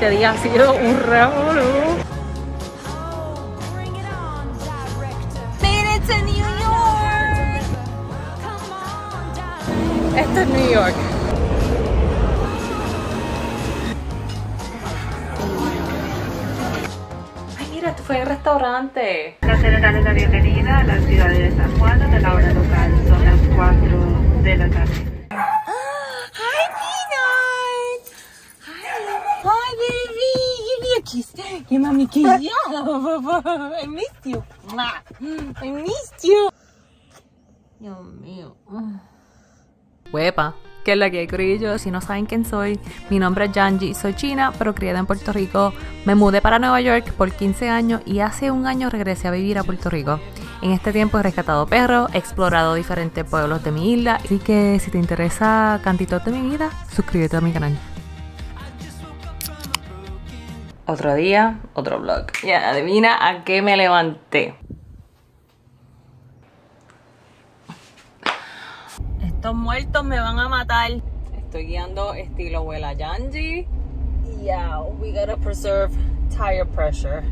este día ha sido un revolú. Esto es New York. Ay, mira, esto fue el restaurante. Placer darles la bienvenida a la ciudad de San Juan de la hora local. Son las 4 de la tarde. Hi, Peanut. Hi. Hi, baby. Give me a kiss. Give mommy. Yeah. I missed you. I missed you. Dios mío. Huepa. ¿Qué es la que Corillo? Si no saben quién soy, mi nombre es Janji, soy china, pero criada en Puerto Rico. Me mudé para Nueva York por 15 años y hace un año regresé a vivir a Puerto Rico. En este tiempo he rescatado perros, he explorado diferentes pueblos de mi isla, así que si te interesa cantitos de mi vida, suscríbete a mi canal. Otro día, otro vlog. Ya, adivina a qué me levanté. Estos muertos me van a matar. Estoy guiando estilo abuela Yanji. Yeah, we gotta preserve tire pressure.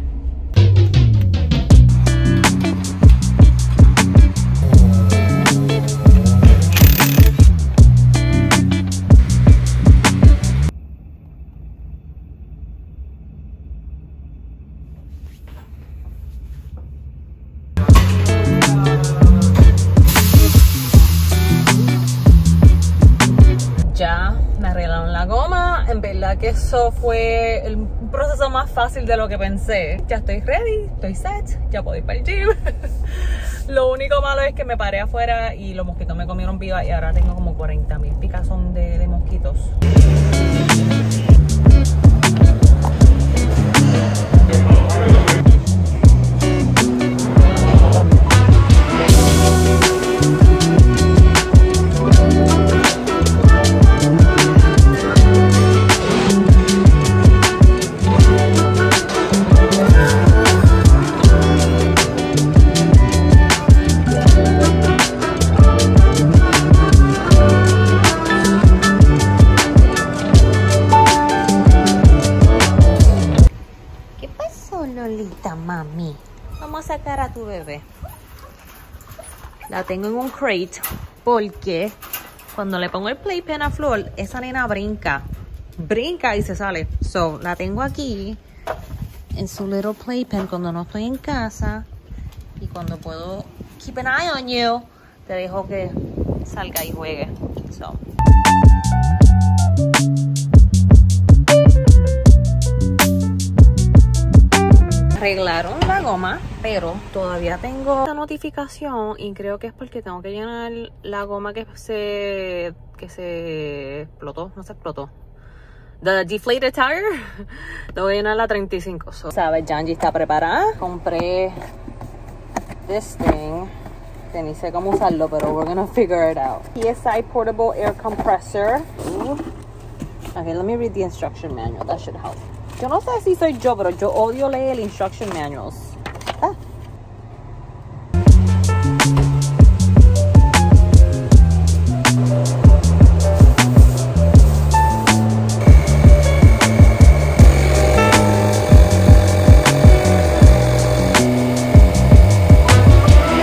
La goma. En verdad que eso fue el proceso más fácil de lo que pensé. Ya estoy ready, estoy set, ya puedo ir para el gym. lo único malo es que me paré afuera y los mosquitos me comieron viva y ahora tengo como 40 mil picazón de, de mosquitos. Tengo en un crate porque cuando le pongo el playpen a Flor, esa nena brinca. Brinca y se sale. So, la tengo aquí en su little playpen cuando no estoy en casa. Y cuando puedo keep an eye on you, te dejo que salga y juegue. So. Arreglaron la goma, pero todavía tengo esta notificación y creo que es porque tengo que llenar la goma que se que se explotó, no se explotó. The deflated tire, lo voy a llenar la 35. So, Sabes, Janji está preparada. Compré this thing. Que ni sé cómo usarlo, pero we're gonna figure it out. PSI portable air compressor. Okay, let me read the instruction manual. That should help. Yo no sé si soy yo, pero yo odio leer instruction manuals. Ah.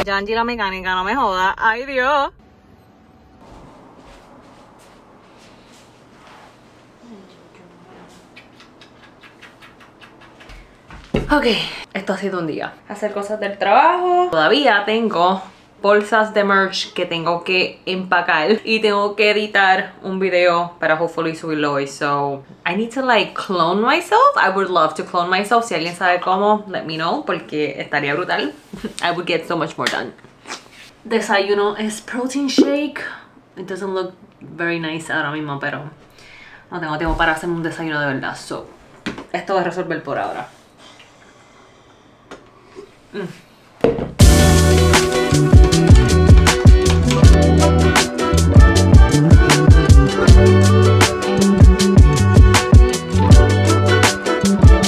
Yanji la mecánica, no me joda. Ay, Dios. Ok, esto ha sido un día. Hacer cosas del trabajo. Todavía tengo bolsas de merch que tengo que empacar y tengo que editar un video para hopefully subirlo hoy. So, I need to like clone myself. I would love to clone myself. Si alguien sabe cómo, let me know porque estaría brutal. I would get so much more done. Desayuno es protein shake. It doesn't look very nice ahora mismo, pero no tengo tiempo para hacerme un desayuno de verdad. So, esto va a resolver por ahora.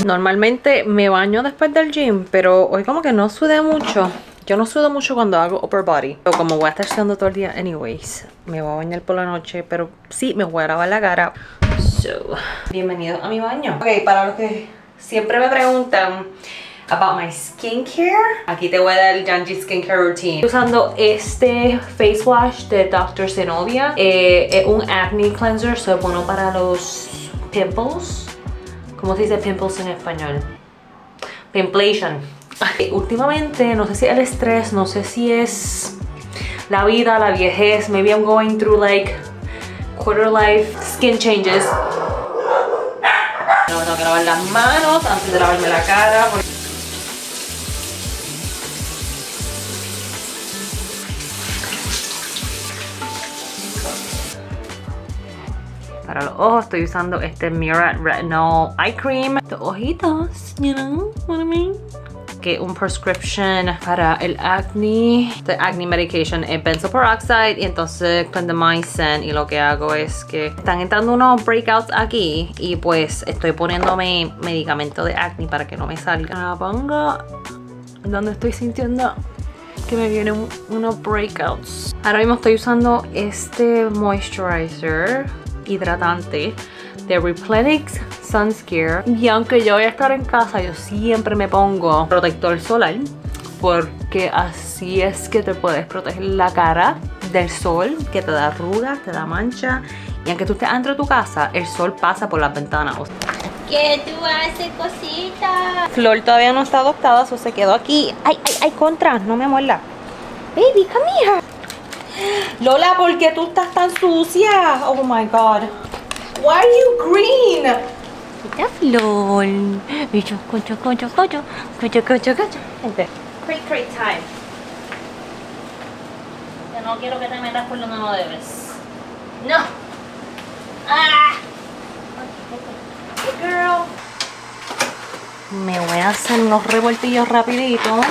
Normalmente me baño después del gym, pero hoy como que no sudé mucho. Yo no sudo mucho cuando hago upper body. Pero como voy a estar sudando todo el día anyways, me voy a bañar por la noche, pero sí me voy a lavar la cara. So, bienvenido a mi baño. Ok, para los que siempre me preguntan about my skincare, aquí te voy a dar el Janji Skincare Routine. Usando este face wash de Dr. Zenobia. Eh, es un acne cleanser, so es bueno para los pimples. ¿Cómo se dice pimples en español? Pimplation. Últimamente, no sé si el estrés, no sé si es la vida, la viejez. Maybe I'm going through like quarter life skin changes. Tengo que lavar las manos antes de lavarme la cara. Para los ojos estoy usando este Murat Retinol Eye Cream. De ojitos, you know what I mean? Que un prescription para el acne. The acne medication es benzoyl peroxide y entonces clindamycin. Y lo que hago es que están entrando unos breakouts aquí y pues estoy poniéndome medicamento de acne para que no me salga. La pongo donde estoy sintiendo que me vienen unos breakouts. Ahora mismo estoy usando este moisturizer hidratante de Replenix Sunscare. Y aunque yo voy a estar en casa, yo siempre me pongo protector solar porque así es que te puedes proteger la cara del sol que te da arrugas, te da mancha. Y aunque tú estés dentro de tu casa, el sol pasa por las ventanas. ¿Qué tú haces, cosita? Flor todavía no está adoptada, eso se quedó aquí. Ay, ay, ay, contra, no me muerda. Baby, come here. Lola, ¿por qué tú estás tan sucia? Oh my god. Why are you green? Mira, Flor. Bicho, cocho, cocho, cocho. Cocho, cocho, cocho. Gente, great, great time. Que no quiero que te metas por donde no debes. No. Ah. Hey, girl. Me voy a hacer unos revoltillos rapiditos.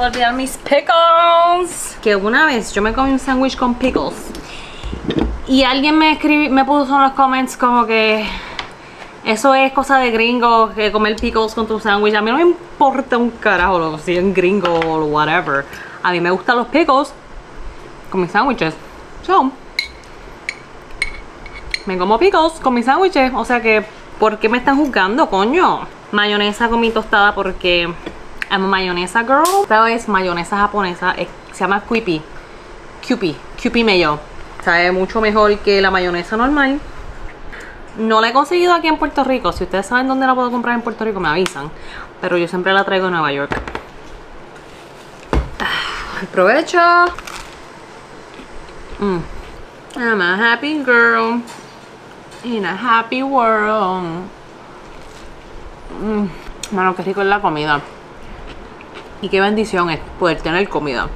¿Cómo se me puede olvidar mis pickles? Que una vez yo me comí un sándwich con pickles y alguien me escribió, me puso en los comments como que eso es cosa de gringo, que comer pickles con tu sándwich. A mí no me importa un carajo si es gringo o whatever. A mí me gustan los pickles con mis sándwiches. So, me como pickles con mis sándwiches. O sea que, ¿por qué me están juzgando, coño? Mayonesa con mi tostada porque I'm a mayonesa girl. Esta es mayonesa japonesa. es- se llama Quippy. Kewpie. Kewpie Mayo. Sabe mucho mejor que la mayonesa normal. No la he conseguido aquí en Puerto Rico. Si ustedes saben dónde la puedo comprar en Puerto Rico, me avisan. Pero yo siempre la traigo de Nueva York. Ah, Provecho. Mm. I'm a happy girl in a happy world. Mm. Mano, qué rico es la comida. Y qué bendición es poder tener comida.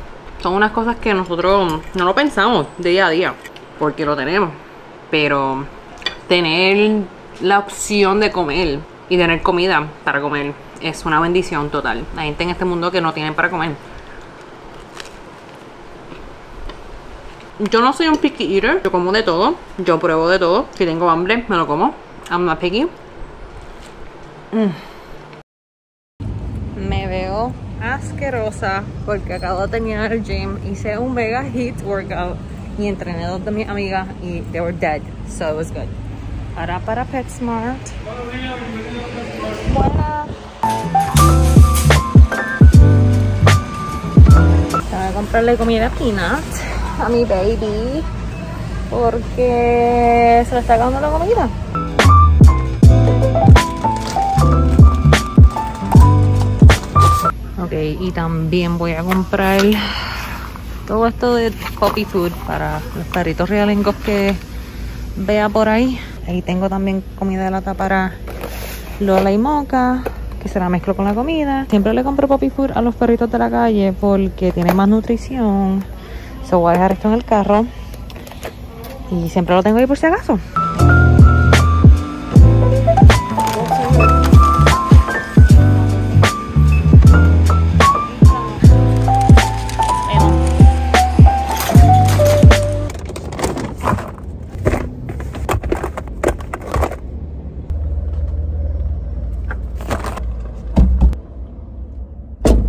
Son unas cosas que nosotros no lo pensamos día a día, porque lo tenemos. Pero tener la opción de comer y tener comida para comer es una bendición total. Hay gente en este mundo que no tiene para comer. Yo no soy un picky eater, yo como de todo, yo pruebo de todo. Si tengo hambre, me lo como. I'm not picky. Veo asquerosa porque acabo de terminar el gym. Hice un mega hit workout y entrené dos de mis amigas y they were dead. So it was good. Ahora para PetSmart. Buena. Tengo que comprarle comida peanut a mi baby porque se le está acabando la comida. Ok, y también voy a comprar todo esto de copy food para los perritos realengos que vea por ahí. Ahí tengo también comida de lata para Lola y Moca, y se la mezclo con la comida. Siempre le compro poppy food a los perritos de la calle porque tiene más nutrición. Se voy a dejar esto en el carro. Y siempre lo tengo ahí por si acaso.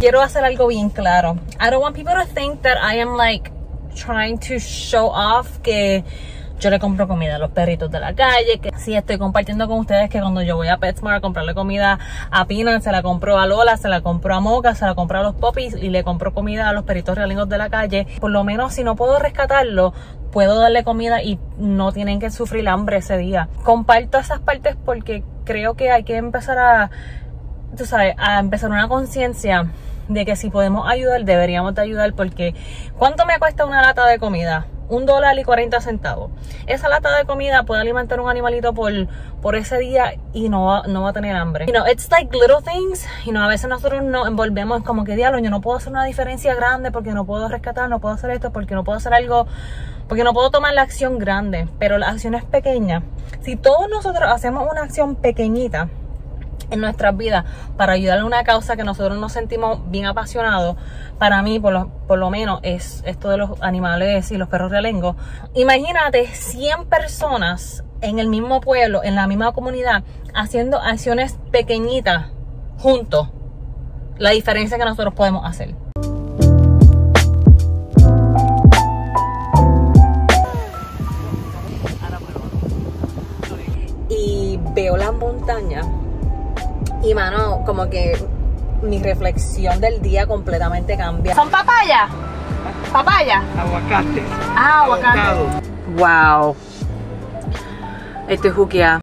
Quiero hacer algo bien claro. I don't want people to think that I am like trying to show off que yo le compro comida a los perritos de la calle, que sí estoy compartiendo con ustedes que cuando yo voy a PetSmart a comprarle comida a Pina, se la compro a Lola, se la compro a Moca, se la compro a los popis y le compro comida a los perritos realingos de la calle. Por lo menos si no puedo rescatarlo, puedo darle comida y no tienen que sufrir hambre ese día. Comparto esas partes porque creo que hay que empezar a, tú sabes, a empezar una conciencia de que si podemos ayudar, deberíamos de ayudar porque ¿cuánto me cuesta una lata de comida? Un dólar y 40 centavos. Esa lata de comida puede alimentar un animalito por, por ese día y no va, no va a tener hambre. You know, it's like little things. You know, a veces nosotros nos envolvemos como que diablo, yo no puedo hacer una diferencia grande porque no puedo rescatar, no puedo hacer esto, porque no puedo hacer algo, porque no puedo tomar la acción grande. Pero la acción es pequeña. Si todos nosotros hacemos una acción pequeñita, en nuestras vidas para ayudar a una causa que nosotros nos sentimos bien apasionados, para mí por lo, por lo menos es esto de los animales y los perros realengos. Imagínate 100 personas en el mismo pueblo, en la misma comunidad, haciendo acciones pequeñitas juntos. La diferencia que nosotros podemos hacer. Y veo las montañas y mano, como que mi reflexión del día completamente cambia. ¿Son papaya? ¿Papaya? Aguacate. Ah, aguacate. Wow. Estoy juqueada.